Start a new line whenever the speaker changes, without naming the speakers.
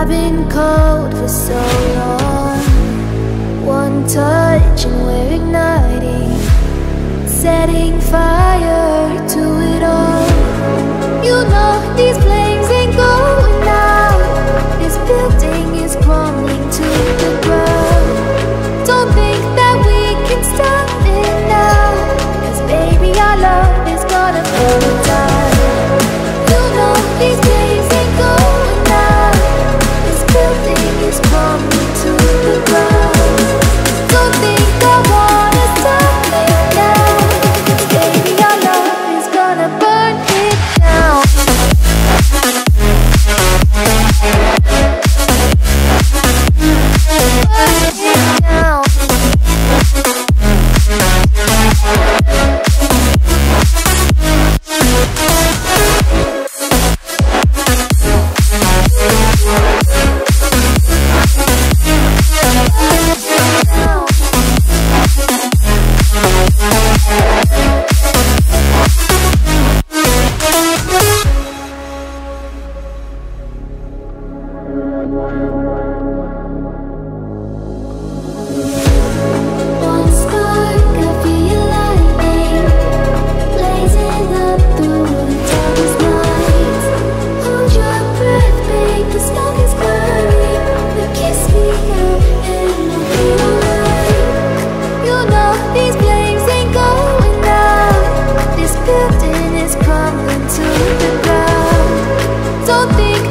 I've been cold for so long. One touch and we're igniting Setting fire. don't think